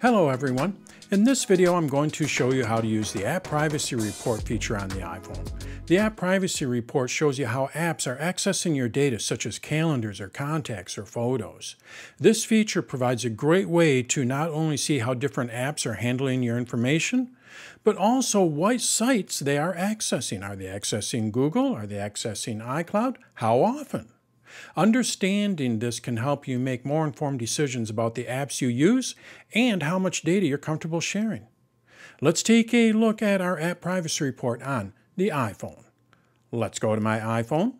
Hello everyone. In this video I'm going to show you how to use the App Privacy Report feature on the iPhone. The App Privacy Report shows you how apps are accessing your data such as calendars or contacts or photos. This feature provides a great way to not only see how different apps are handling your information, but also what sites they are accessing. Are they accessing Google? Are they accessing iCloud? How often? Understanding this can help you make more informed decisions about the apps you use and how much data you're comfortable sharing. Let's take a look at our app privacy report on the iPhone. Let's go to my iPhone.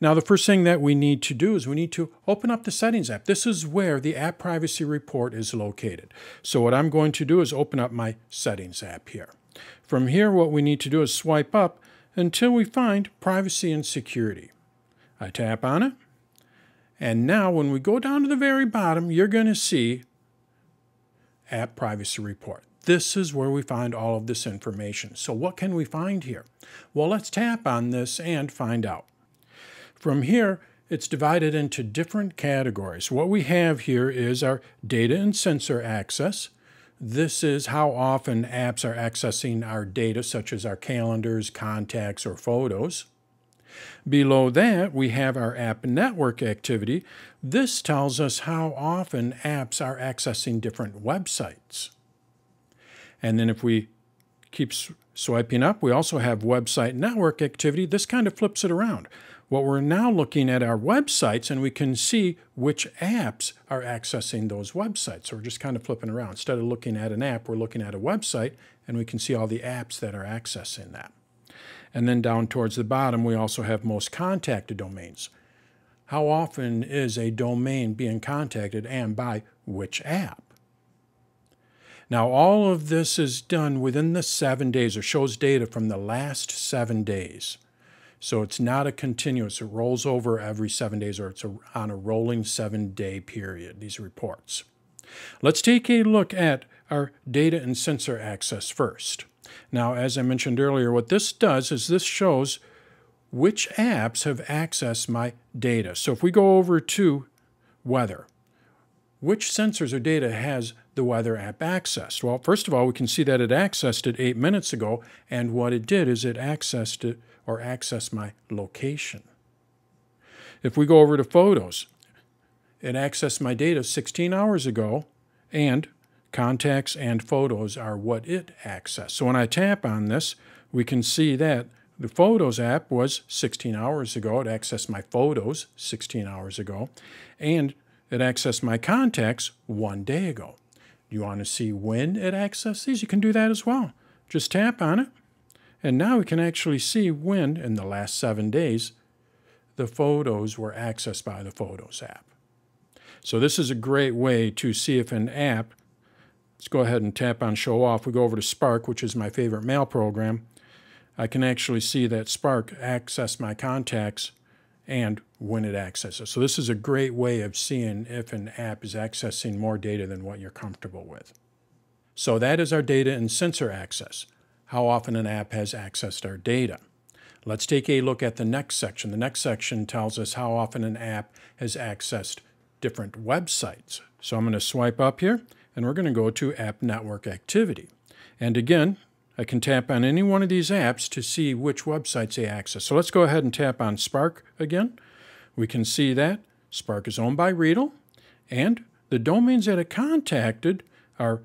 Now, the first thing that we need to do is we need to open up the Settings app. This is where the App Privacy Report is located. So what I'm going to do is open up my Settings app here. From here, what we need to do is swipe up until we find Privacy and Security. I tap on it. And now when we go down to the very bottom, you're going to see App Privacy Report. This is where we find all of this information. So what can we find here? Well, let's tap on this and find out. From here, it's divided into different categories. What we have here is our data and sensor access. This is how often apps are accessing our data, such as our calendars, contacts, or photos. Below that, we have our app network activity. This tells us how often apps are accessing different websites. And then if we keep swiping up, we also have website network activity. This kind of flips it around. What we're now looking at our websites and we can see which apps are accessing those websites. So we're just kind of flipping around. Instead of looking at an app, we're looking at a website and we can see all the apps that are accessing that. And then down towards the bottom, we also have most contacted domains. How often is a domain being contacted and by which app? Now, all of this is done within the seven days or shows data from the last seven days. So it's not a continuous, it rolls over every seven days or it's a, on a rolling seven day period, these reports. Let's take a look at our data and sensor access first. Now, as I mentioned earlier, what this does is this shows which apps have accessed my data. So if we go over to weather, which sensors or data has the weather app accessed? Well, first of all, we can see that it accessed it eight minutes ago, and what it did is it accessed it or accessed my location. If we go over to photos, it accessed my data 16 hours ago, and Contacts and photos are what it accessed. So when I tap on this, we can see that the Photos app was 16 hours ago. It accessed my photos 16 hours ago. And it accessed my contacts one day ago. You want to see when it accessed these? You can do that as well. Just tap on it. And now we can actually see when, in the last seven days, the photos were accessed by the Photos app. So this is a great way to see if an app Let's go ahead and tap on Show Off. We go over to Spark, which is my favorite mail program. I can actually see that Spark access my contacts and when it accesses. So this is a great way of seeing if an app is accessing more data than what you're comfortable with. So that is our data and sensor access, how often an app has accessed our data. Let's take a look at the next section. The next section tells us how often an app has accessed different websites. So I'm going to swipe up here and we're going to go to App Network Activity. And again, I can tap on any one of these apps to see which websites they access. So let's go ahead and tap on Spark again. We can see that Spark is owned by Readdle, and the domains that it contacted are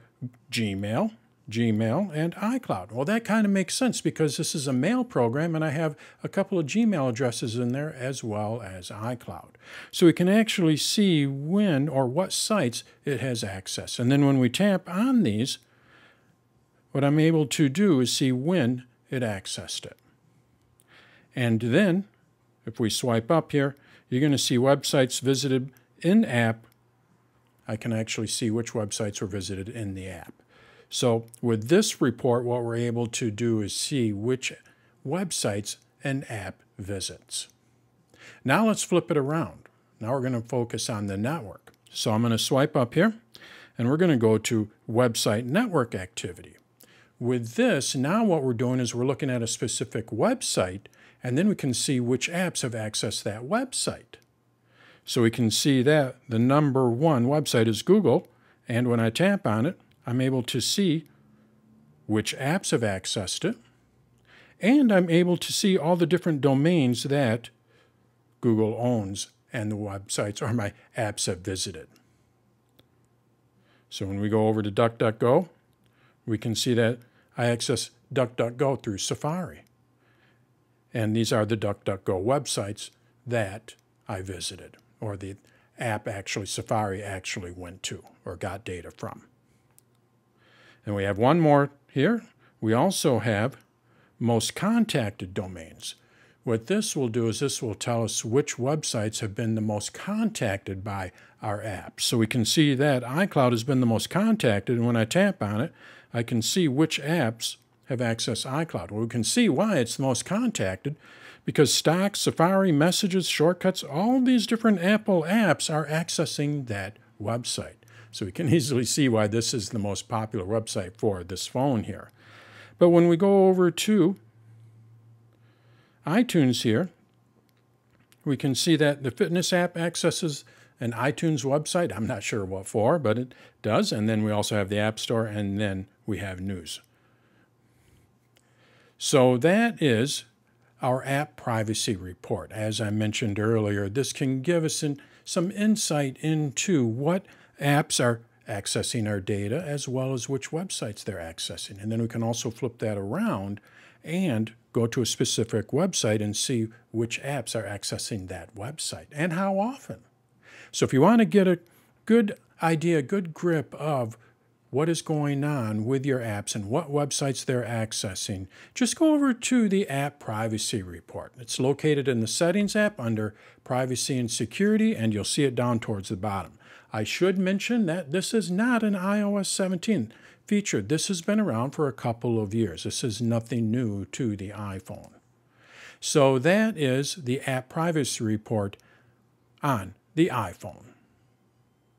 Gmail, Gmail, and iCloud. Well, that kind of makes sense because this is a mail program and I have a couple of Gmail addresses in there as well as iCloud. So we can actually see when or what sites it has access. And then when we tap on these, what I'm able to do is see when it accessed it. And then, if we swipe up here, you're going to see websites visited in app. I can actually see which websites were visited in the app. So with this report, what we're able to do is see which websites an app visits. Now let's flip it around. Now we're going to focus on the network. So I'm going to swipe up here and we're going to go to website network activity. With this, now what we're doing is we're looking at a specific website and then we can see which apps have accessed that website. So we can see that the number one website is Google And when I tap on it, I'm able to see which apps have accessed it, and I'm able to see all the different domains that Google owns and the websites or my apps have visited. So when we go over to DuckDuckGo, we can see that I access DuckDuckGo through Safari. And these are the DuckDuckGo websites that I visited, or the app actually, Safari actually went to or got data from. And we have one more here. We also have most contacted domains. What this will do is this will tell us which websites have been the most contacted by our app. So we can see that iCloud has been the most contacted, and when I tap on it, I can see which apps have accessed iCloud. Well, we can see why it's the most contacted because Stock, Safari, Messages, Shortcuts, all these different Apple apps are accessing that website. So we can easily see why this is the most popular website for this phone here. But when we go over to iTunes here, we can see that the fitness app accesses an iTunes website. I'm not sure what for, but it does. And then we also have the App Store, and then we have news. So that is our app privacy report. As I mentioned earlier, this can give us some insight into what apps are accessing our data as well as which websites they're accessing. And then we can also flip that around and go to a specific website and see which apps are accessing that website and how often. So if you want to get a good idea, a good grip of what is going on with your apps and what websites they're accessing, just go over to the App Privacy Report. It's located in the Settings app under Privacy and Security, and you'll see it down towards the bottom. I should mention that this is not an iOS 17 feature. This has been around for a couple of years. This is nothing new to the iPhone. So that is the App Privacy Report on the iPhone.